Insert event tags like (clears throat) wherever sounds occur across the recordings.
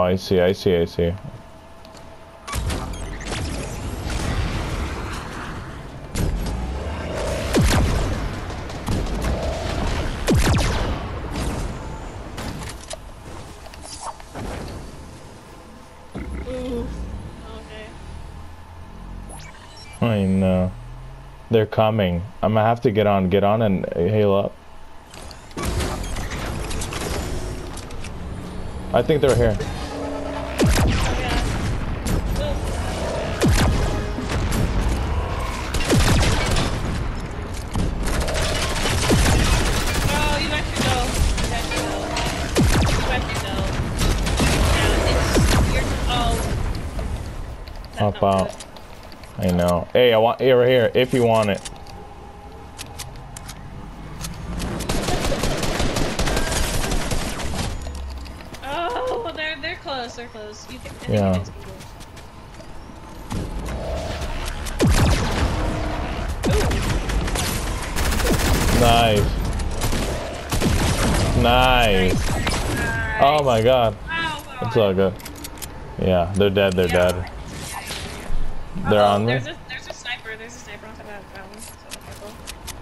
Oh, I see, I see, I see. Mm, okay. I know. They're coming. I'm gonna have to get on, get on and uh, heal up. I think they're here. Hop out. I know. Hey, I want here, right here, if you want it. Oh, they're, they're close, they're close. You think Yeah. you guys can go. Ooh. Nice. Nice. Nice. Oh my god. Wow, wow. It's all good. Yeah, they're dead, they're Yeah. dead. They're Uh-oh, on me? There's a, there's a sniper. There's a sniper on top of that mountain. So careful.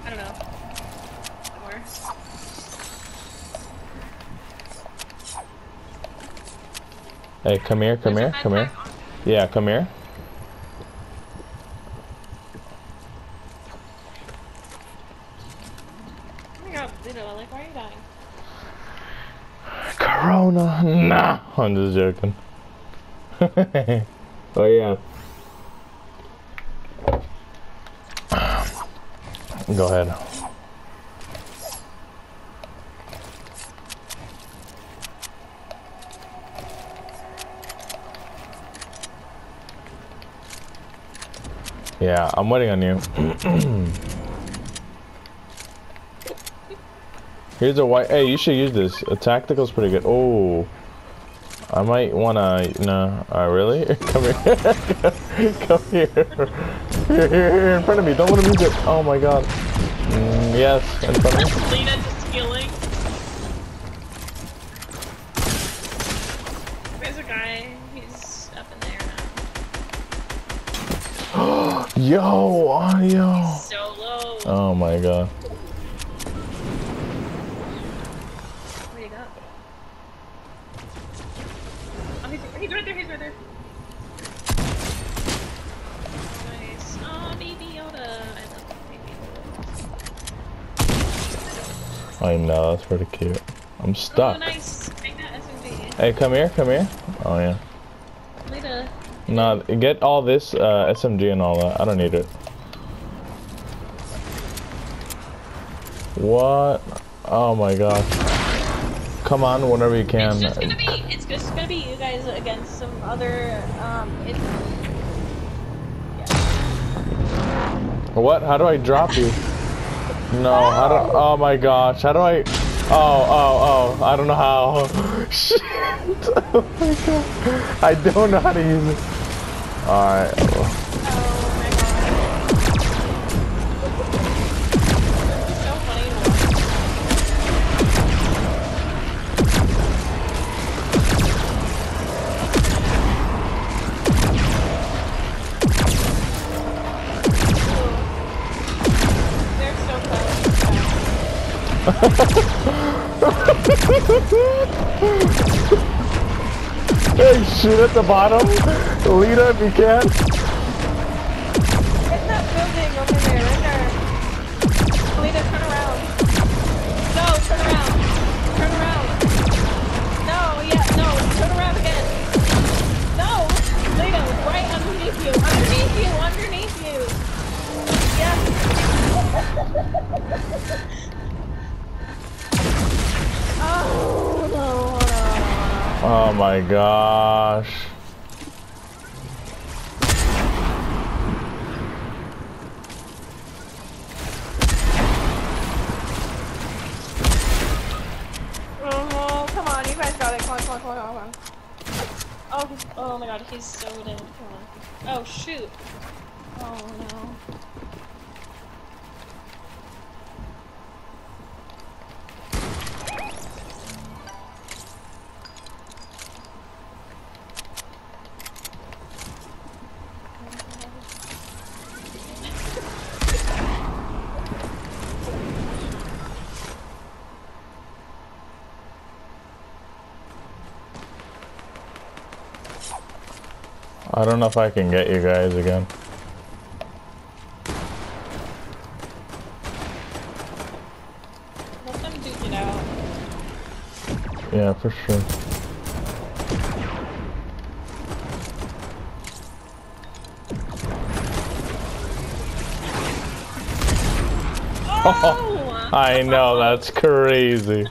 I don't know. Somewhere. Hey, come here, come There's here, come here. Yeah, come here. Oh my god, Lito, like, why are you dying? Corona. Nah, I'm just joking. (laughs) oh yeah. Go ahead. Yeah, I'm waiting on you. (clears throat) Here's a white. Hey, you should use this. A tactical's pretty good. Oh, I might wanna. No, uh, really? (laughs) Come here. (laughs) Come here. (laughs) Here, here, here, in front of me. Don't let him use it. Oh my god. Mm, yes, in front of me. Lena just healing. There's a guy. He's up in there now. (gasps) Yo, audio. So low. Oh my god. Yoda. I know that's pretty cute. I'm Oh, stuck. nice. That SMG. Hey, come here, come here. Oh yeah. Lita. No, get all this uh, SMG and all that. I don't need it. What? Oh my god. Come on, whenever you can. It's just gonna be. It's just gonna be you guys against some other. Um. It, What? How do I drop you? No, how do? Oh my gosh, how do I? Oh, oh, oh! I don't know how. (laughs) Shit! (laughs) Oh my god! I don't know how to use it. All (laughs) Hey, shoot at the bottom. Lita, if you can. In that building over there, right there. Lita, turn around. No, turn around. Turn around. No, yeah, no, turn around again. No, Lita, right underneath you. Underneath you, underneath you. Oh my gosh. Oh, come on, you guys got it. Come on, come on, come on, come on. Oh, oh my god, he's so dead. Come on. Oh, shoot. Oh no. I don't know if I can get you guys again. Let them duke it out. Yeah, for sure. Oh! (laughs) I know, that's crazy.